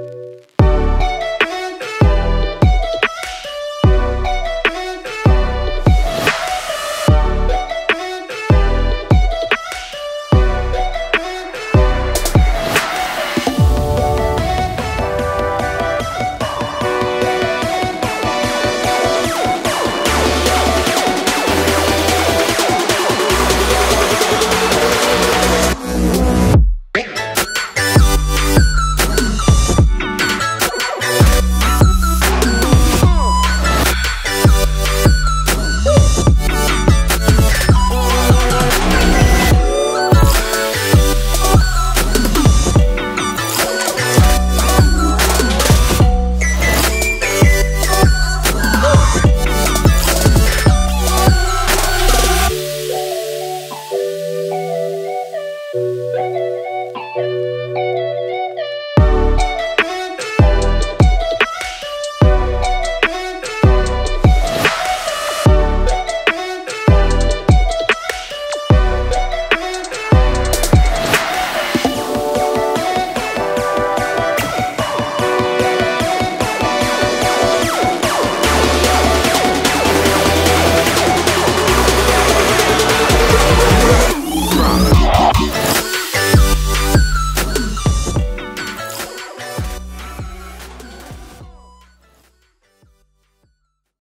Música